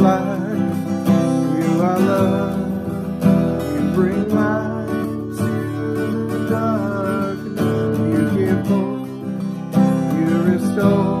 life, you are love, you bring light to the dark, you give hope, you restore.